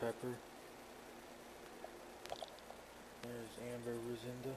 Pepper. There's Amber Rosinda.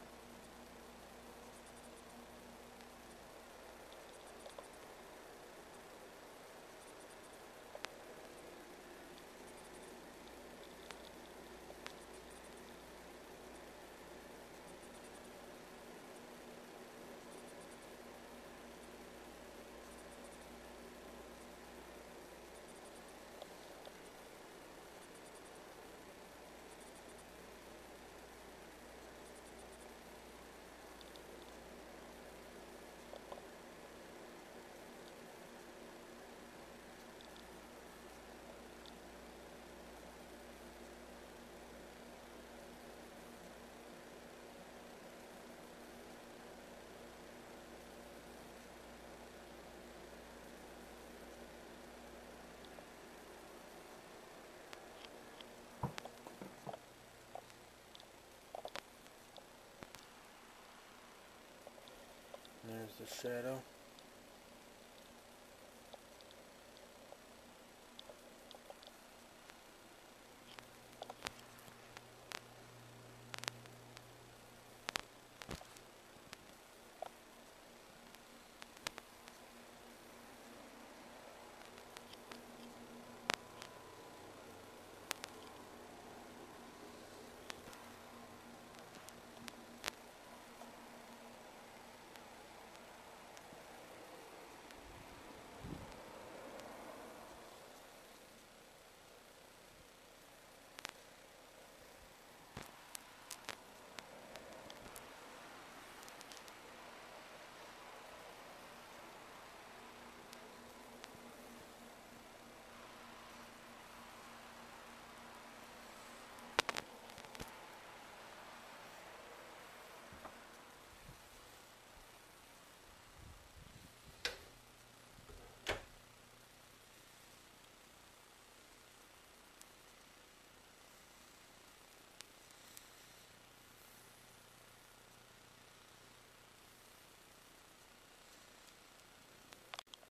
There's the shadow.